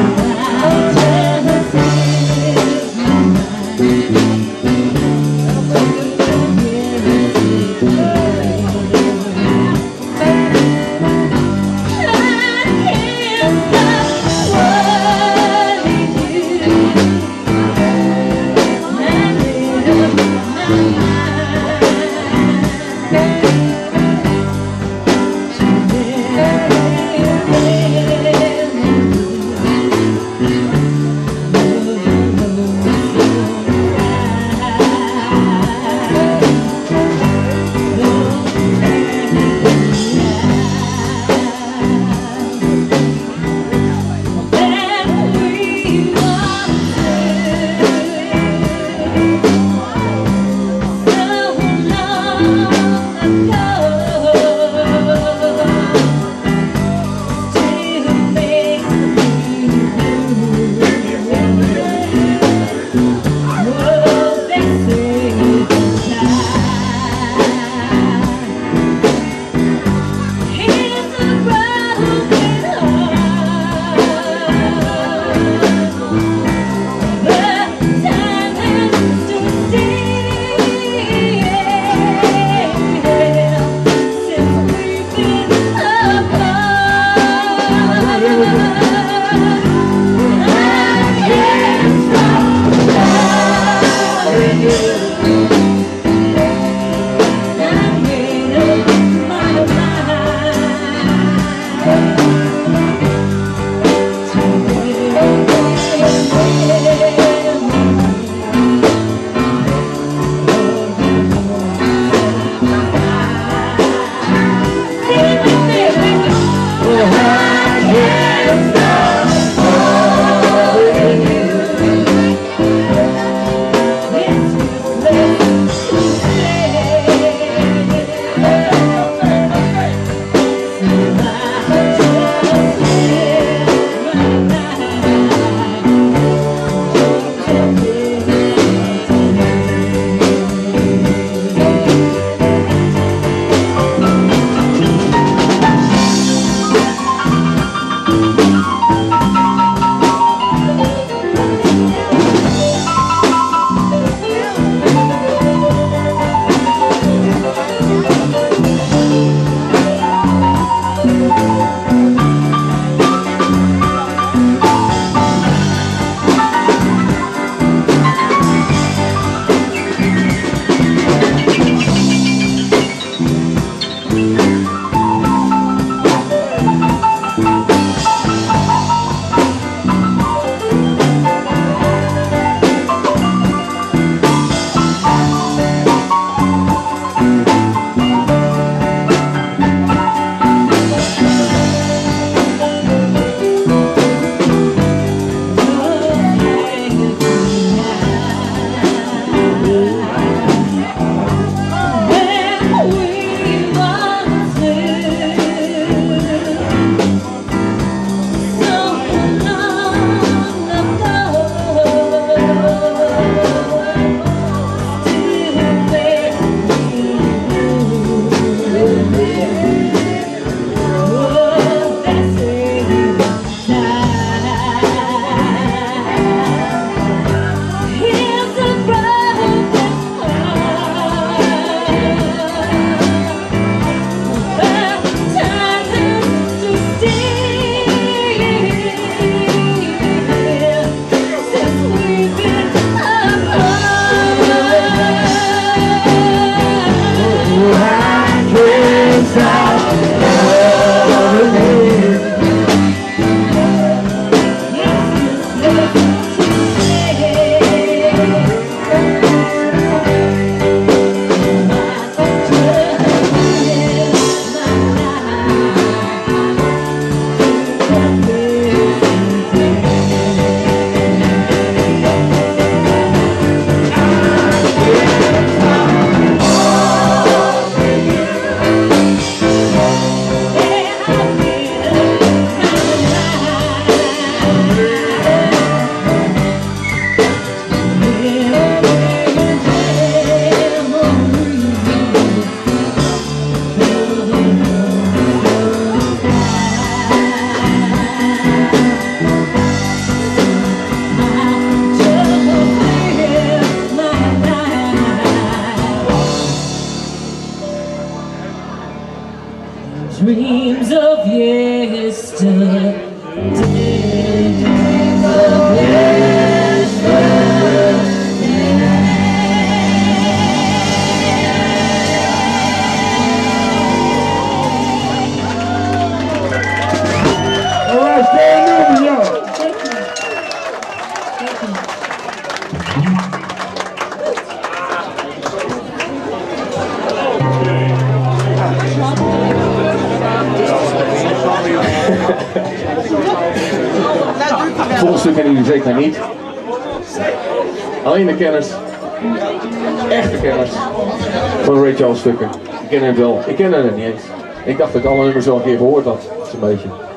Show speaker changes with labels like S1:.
S1: I never Dreams of
S2: yesterday. Zeker niet. Alleen de kenners. Echte kenners. Van Ray stukken. Ik ken hem wel. Ik ken hem niet eens. Ik dacht dat ik alle nummers wel een keer gehoord had. Zo'n beetje.